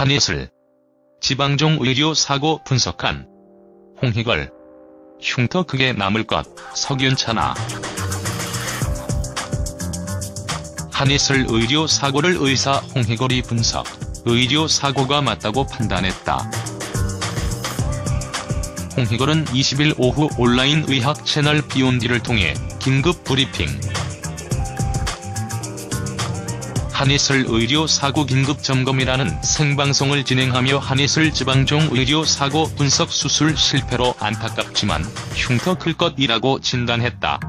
한예슬. 지방종 의료 사고 분석한 홍희걸. 흉터 크게 남을 것, 석윤찬아. 한예슬 의료 사고를 의사 홍희걸이 분석. 의료 사고가 맞다고 판단했다. 홍희걸은 20일 오후 온라인 의학 채널 비욘디를 통해 긴급 브리핑. 한예슬 의료 사고 긴급 점검이라는 생방송을 진행하며 한예슬 지방종 의료 사고 분석 수술 실패로 안타깝지만 흉터 클 것이라고 진단했다.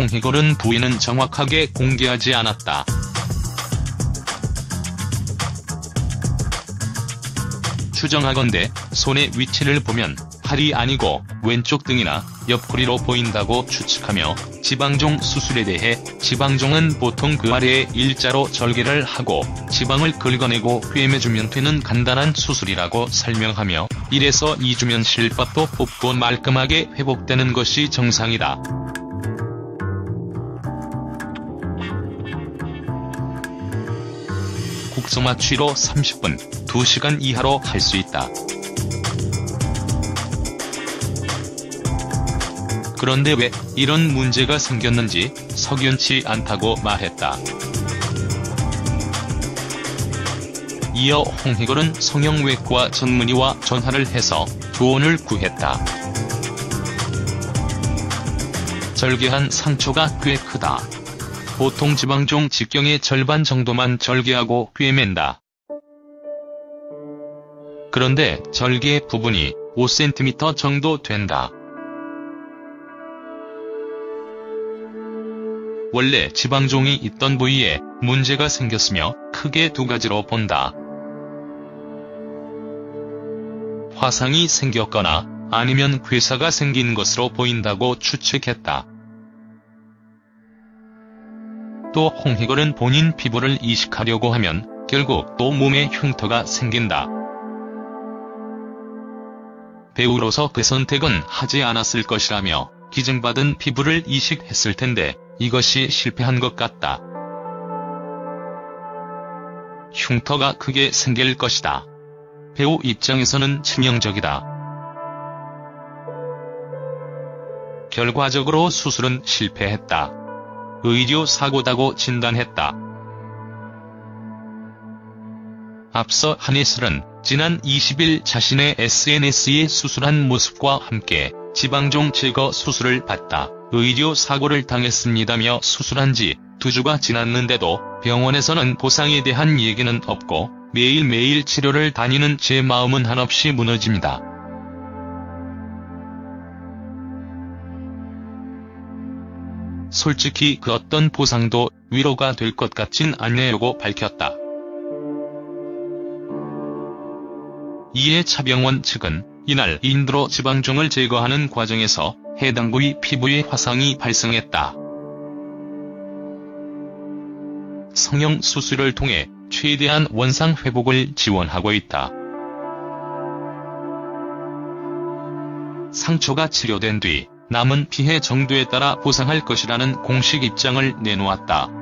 홍희걸은 부위는 정확하게 공개하지 않았다. 추정하건대 손의 위치를 보면 팔이 아니고 왼쪽 등이나 옆구리로 보인다고 추측하며 지방종 수술에 대해 지방종은 보통 그 아래에 일자로 절개를 하고 지방을 긁어내고 꿰매주면 되는 간단한 수술이라고 설명하며 1에서 2주면 실밥도 뽑고 말끔하게 회복되는 것이 정상이다. 국소마취로 30분, 2시간 이하로 할 수 있다. 그런데 왜 이런 문제가 생겼는지 석연치 않다고 말했다. 이어 홍희걸은 성형외과 전문의와 전화를 해서 조언을 구했다. 절개한 상처가 꽤 크다. 보통 지방종 직경의 절반 정도만 절개하고 꿰맨다. 그런데 절개 부분이 5cm 정도 된다. 원래 지방종이 있던 부위에 문제가 생겼으며 크게 두 가지로 본다. 화상이 생겼거나 아니면 괴사가 생긴 것으로 보인다고 추측했다. 또 홍희걸은 본인 피부를 이식하려고 하면 결국 또 몸에 흉터가 생긴다. 배우로서 그 선택은 하지 않았을 것이라며 기증받은 피부를 이식했을 텐데 이것이 실패한 것 같다. 흉터가 크게 생길 것이다. 배우 입장에서는 치명적이다. 결과적으로 수술은 실패했다. 의료 사고다고 진단했다. 앞서 한예슬은 지난 20일 자신의 SNS에 수술한 모습과 함께 지방종 제거 수술을 받다 의료 사고를 당했습니다며 수술한 지 두 주가 지났는데도 병원에서는 보상에 대한 얘기는 없고 매일매일 치료를 다니는 제 마음은 한없이 무너집니다. 솔직히 그 어떤 보상도 위로가 될 것 같진 않네요고 밝혔다. 이에 차병원 측은 이날 인드로 지방종을 제거하는 과정에서 해당 부위 피부에 화상이 발생했다. 성형 수술을 통해 최대한 원상 회복을 지원하고 있다. 상처가 치료된 뒤 남은 피해 정도에 따라 보상할 것이라는 공식 입장을 내놓았다.